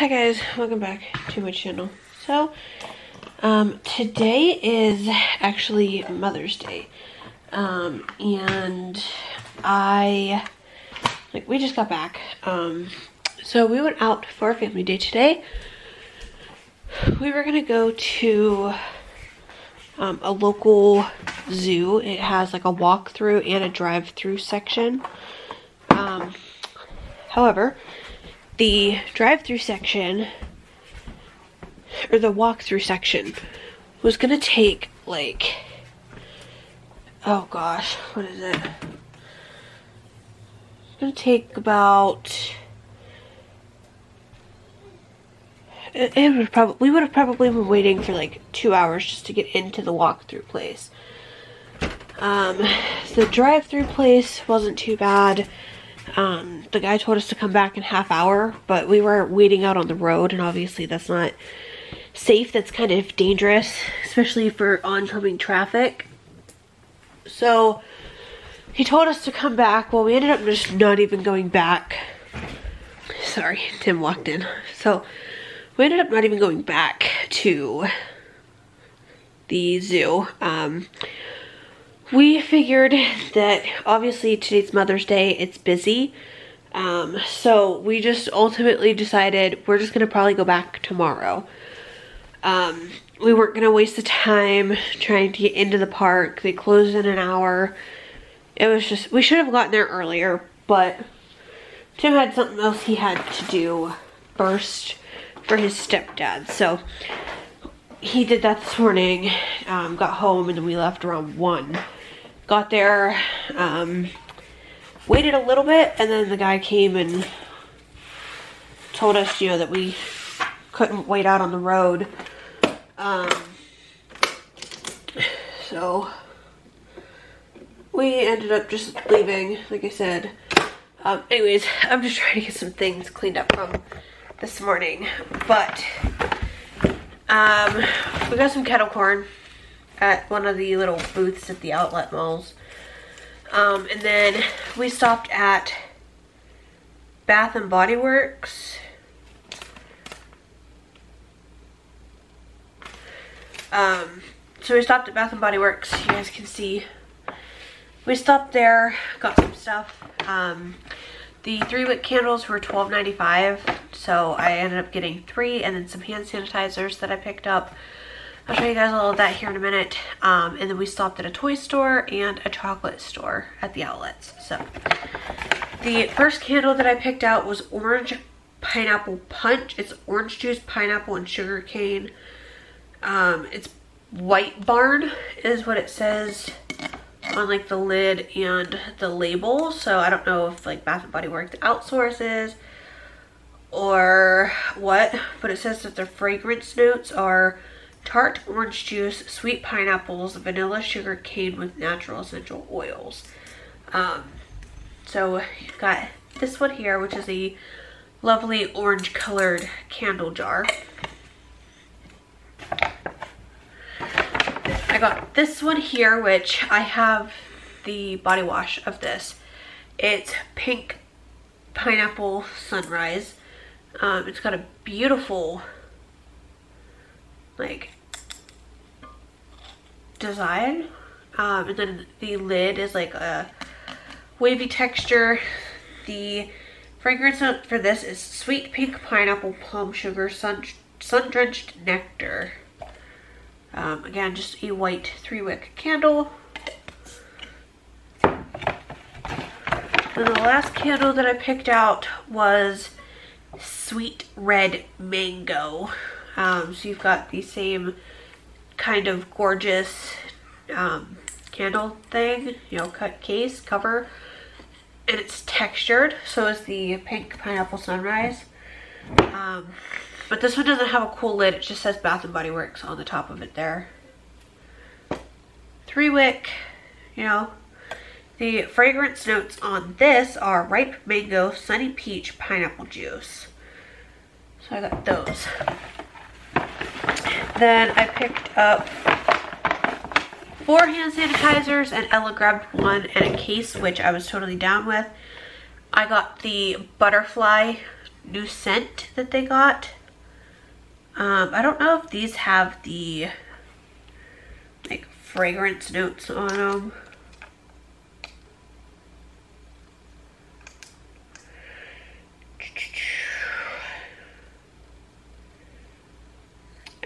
Hi guys, welcome back to my channel. So, um, today is actually Mother's Day. Um, and I, like, we just got back. Um, so we went out for family day today. We were gonna go to um, a local zoo. It has like a walk-through and a drive-through section. Um, however, the drive-through section or the walk-through section was gonna take like oh gosh what is it? It's gonna take about it, it would probably we would have probably been waiting for like two hours just to get into the walk-through place. Um the drive-through place wasn't too bad um, the guy told us to come back in half hour, but we were waiting out on the road, and obviously that's not safe. That's kind of dangerous, especially for oncoming traffic. So he told us to come back. Well, we ended up just not even going back. Sorry, Tim walked in. So we ended up not even going back to the zoo. Um, we figured that obviously today's Mother's Day, it's busy. Um, so we just ultimately decided we're just gonna probably go back tomorrow. Um, we weren't gonna waste the time trying to get into the park. They closed in an hour. It was just, we should have gotten there earlier, but Tim had something else he had to do first for his stepdad. So he did that this morning, um, got home, and then we left around 1 got there, um, waited a little bit, and then the guy came and told us, you know, that we couldn't wait out on the road. Um, so we ended up just leaving, like I said. Um, anyways, I'm just trying to get some things cleaned up from this morning. But um, we got some kettle corn at one of the little booths at the outlet malls. Um, and then we stopped at Bath and Body Works. Um, so we stopped at Bath and Body Works. You guys can see. We stopped there, got some stuff. Um, the three wick candles were $12.95, so I ended up getting three and then some hand sanitizers that I picked up. I'll show you guys all of that here in a minute. Um, and then we stopped at a toy store and a chocolate store at the outlets. So the first candle that I picked out was orange pineapple punch. It's orange juice, pineapple, and sugar cane. Um, it's white barn is what it says on like the lid and the label. So I don't know if like Bath and Body Works outsources or what, but it says that the fragrance notes are tart orange juice, sweet pineapples, vanilla sugar cane with natural essential oils. Um, so you've got this one here, which is a lovely orange colored candle jar. I got this one here, which I have the body wash of this. It's pink pineapple sunrise. Um, it's got a beautiful like design. Um, and then the lid is like a wavy texture. The fragrance for this is sweet pink pineapple palm sugar sun sun drenched nectar. Um, again just a white three wick candle. And the last candle that I picked out was sweet red mango um, so you've got the same kind of gorgeous um, candle thing, you know, cut case, cover. And it's textured, so is the pink pineapple sunrise. Um, but this one doesn't have a cool lid, it just says Bath & Body Works on the top of it there. Three wick, you know. The fragrance notes on this are ripe mango, sunny peach, pineapple juice. So I got those. Then I picked up four hand sanitizers and Ella grabbed one and a case, which I was totally down with. I got the butterfly new scent that they got. Um, I don't know if these have the like fragrance notes on them.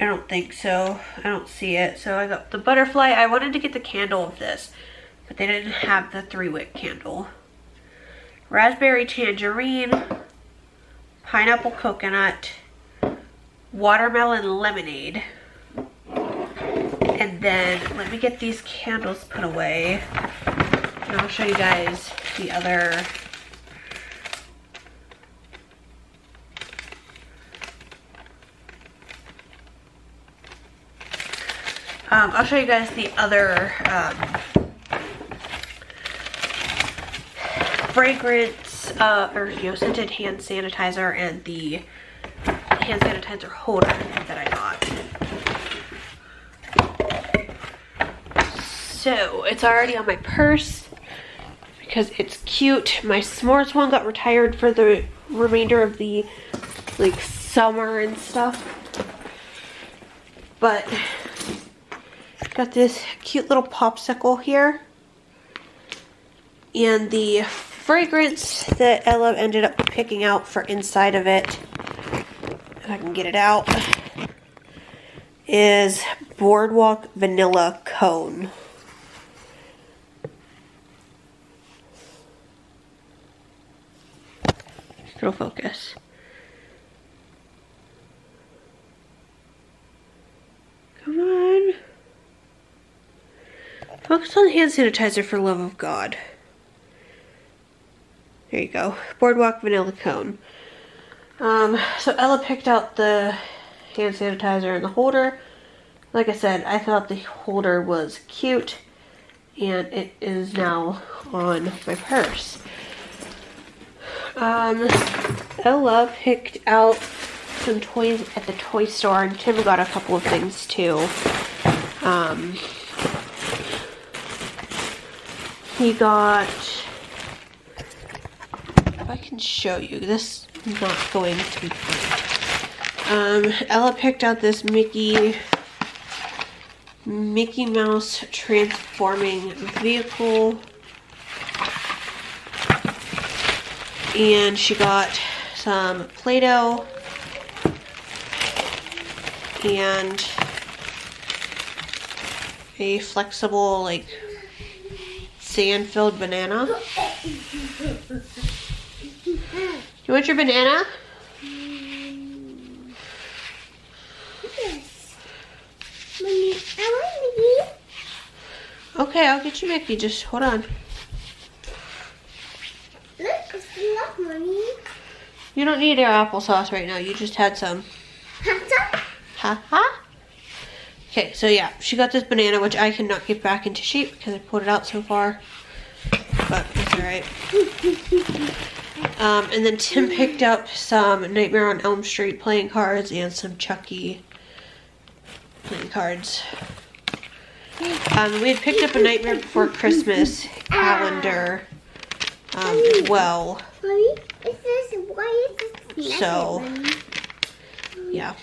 I don't think so. I don't see it. So I got the butterfly. I wanted to get the candle of this, but they didn't have the three wick candle. Raspberry tangerine, pineapple coconut, watermelon lemonade. And then let me get these candles put away. And I'll show you guys the other Um, I'll show you guys the other um, fragrance uh, or you know scented hand sanitizer and the hand sanitizer holder that I got. So it's already on my purse because it's cute. My s'mores one got retired for the remainder of the like summer and stuff. But Got this cute little popsicle here. And the fragrance that Ella ended up picking out for inside of it, if I can get it out, is Boardwalk Vanilla Cone. It'll focus. Come on. Focus on hand sanitizer for love of God. There you go. Boardwalk Vanilla Cone. Um, so Ella picked out the hand sanitizer and the holder. Like I said, I thought the holder was cute. And it is now on my purse. Um, Ella picked out some toys at the toy store. And Tim got a couple of things too. Um, he got, if I can show you, this is not going to be fun. Um, Ella picked out this Mickey, Mickey Mouse transforming vehicle. And she got some Play-Doh and a flexible like sand-filled banana. You want your banana? Yes. Mommy, I want Mickey. Okay, I'll get you Mickey. Just hold on. Look, it's enough, Mommy. You don't need your applesauce right now. You just had some. Pasta? Ha ha. Okay, so yeah, she got this banana, which I cannot get back into shape because I pulled it out so far. But it's alright. Um, and then Tim picked up some Nightmare on Elm Street playing cards and some Chucky playing cards. Um, we had picked up a Nightmare Before Christmas calendar um, as well. Mommy, it says, why is this So- Yeah.